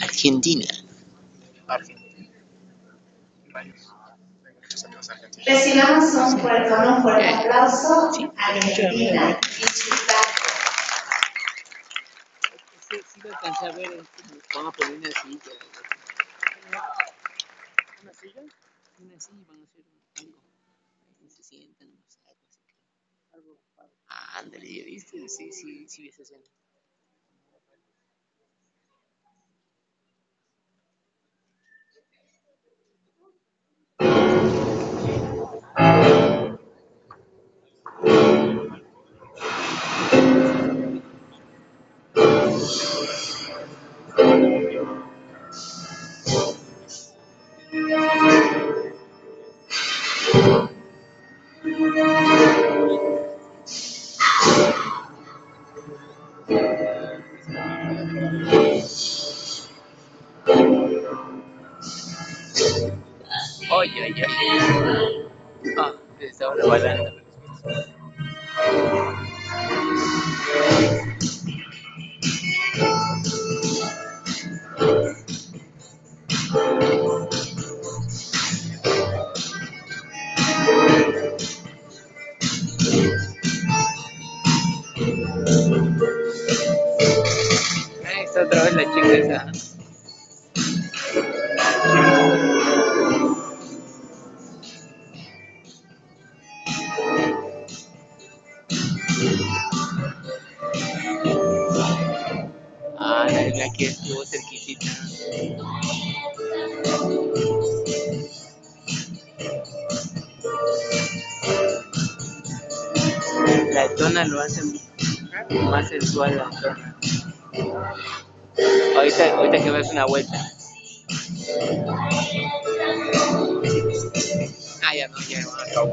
Argentina. Argentina. Recibamos un fuerte, un fuerte Eh, aplauso sí, a Argentina Chicago. A este, poner una silla. ¿Una silla? Una silla y van a hacer algo. Se sientan, no sé, algo así. Algo Ah, ándale, ¿ya viste? Sí, sí, sí, vi esa escena. Oye, oye. Ah, estaban avalando. Ahí está otra vez la chica esa. Ah, la, la que estuvo cerquitita. La tona lo hace más sensual la tona. Ahorita, ahorita que ves una vuelta. ai giờ nó về mà không